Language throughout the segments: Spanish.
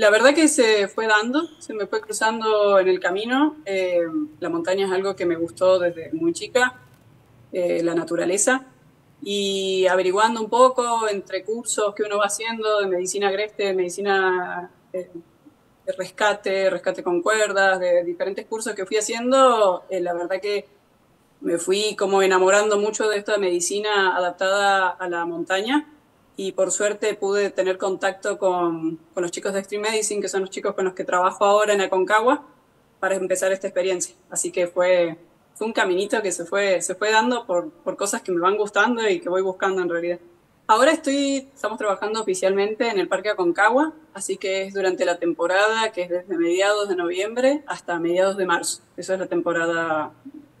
La verdad que se fue dando, se me fue cruzando en el camino. Eh, la montaña es algo que me gustó desde muy chica, eh, la naturaleza. Y averiguando un poco entre cursos que uno va haciendo de medicina agreste, de medicina eh, de rescate, rescate con cuerdas, de diferentes cursos que fui haciendo, la verdad que me fui como enamorando mucho de esta medicina adaptada a la montaña y por suerte pude tener contacto con, con, los chicos de Extreme Medicine, que son los chicos con los que trabajo ahora en Aconcagua, para empezar esta experiencia. Así que fue, fue un caminito que se fue, se fue dando por, por cosas que me van gustando y que voy buscando en realidad. Ahora estoy, estamos trabajando oficialmente en el Parque Aconcagua, así que es durante la temporada, que es desde mediados de noviembre hasta mediados de marzo. Esa es la temporada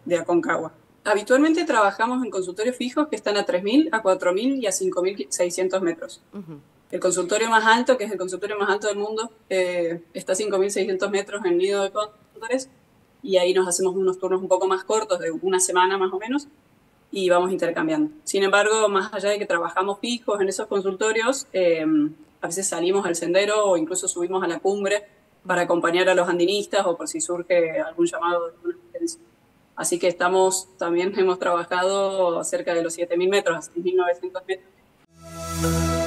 de Aconcagua. Habitualmente trabajamos en consultorios fijos que están a 3.000, a 4.000 y a 5.600 metros. El consultorio más alto, que es el consultorio más alto del mundo, eh, está a 5.600 metros en Nido de Cóndores y ahí nos hacemos unos turnos un poco más cortos, de una semana más o menos, y vamos intercambiando. Sin embargo, más allá de que trabajamos fijos en esos consultorios, eh, a veces salimos al sendero o incluso subimos a la cumbre para acompañar a los andinistas o por si surge algún llamado de Así que estamos, también hemos trabajado cerca de los 7.000 metros, 6.900 metros.